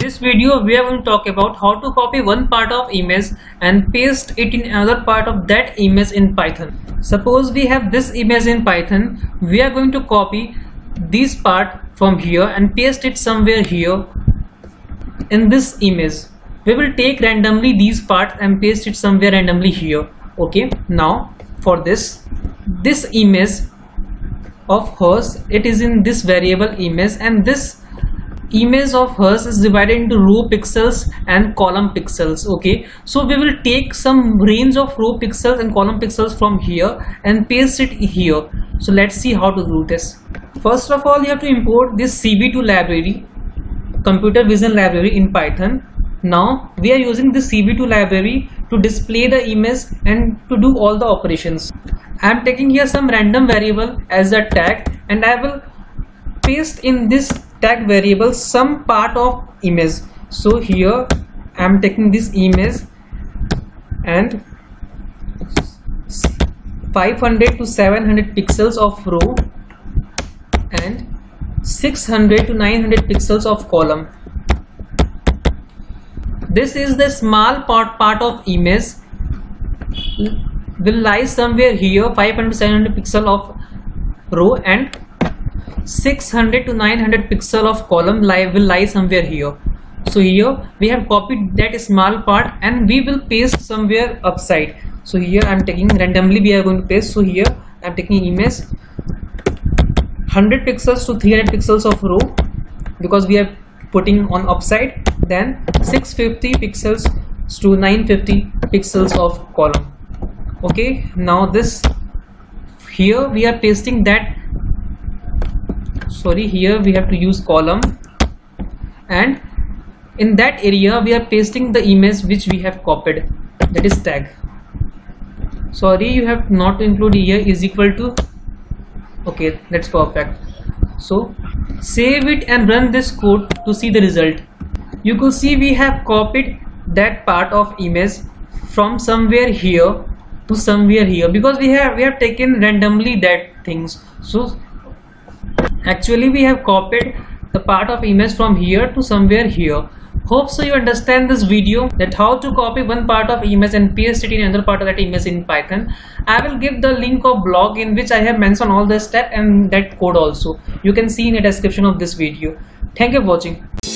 this video we are going to talk about how to copy one part of image and paste it in another part of that image in Python. Suppose we have this image in Python, we are going to copy this part from here and paste it somewhere here in this image. We will take randomly these parts and paste it somewhere randomly here. Okay, now for this, this image of hers, it is in this variable image and this image of hers is divided into row pixels and column pixels okay? So we will take some range of row pixels and column pixels from here and paste it here. So let's see how to do this. First of all you have to import this cv2 library computer vision library in python. Now we are using this cv2 library to display the image and to do all the operations. I am taking here some random variable as a tag and i will paste in this tag variable some part of image. So here I am taking this image and 500 to 700 pixels of row and 600 to 900 pixels of column this is the small part part of image. Will lie somewhere here 500 to 700 pixel of row and 600 to 900 pixel of column lie will lie somewhere here. So here we have copied that small part and we will paste somewhere upside. So here i'm taking randomly we are going to paste. So here i'm taking image. 100 pixels to 300 pixels of row because we are putting on upside then 650 pixels to 950 pixels of column. Okay now this here we are pasting that sorry here we have to use column. And in that area we are pasting the image which we have copied that is tag. Sorry you have not to include here is equal to okay that's perfect. So save it and run this code to see the result you could see we have copied that part of image from somewhere here to somewhere here because we have we have taken randomly that things. So actually we have copied the part of image from here to somewhere here. Hope so you understand this video that how to copy one part of image and paste it in another part of that image in python. I will give the link of blog in which i have mentioned all the step and that code also. You can see in the description of this video. Thank you for watching